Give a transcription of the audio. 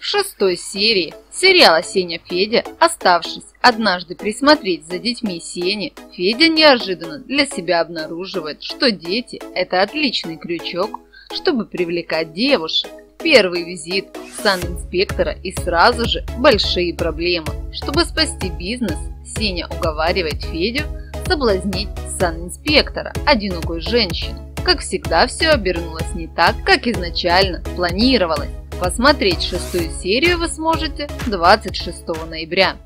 Шестой серии сериала «Сеня Федя», оставшись однажды присмотреть за детьми Сени, Федя неожиданно для себя обнаруживает, что дети – это отличный крючок, чтобы привлекать девушек. Первый визит санинспектора и сразу же большие проблемы. Чтобы спасти бизнес, Сеня уговаривает Федю соблазнить санинспектора, одинокую женщину. Как всегда, все обернулось не так, как изначально планировалось. Посмотреть шестую серию вы сможете 26 ноября.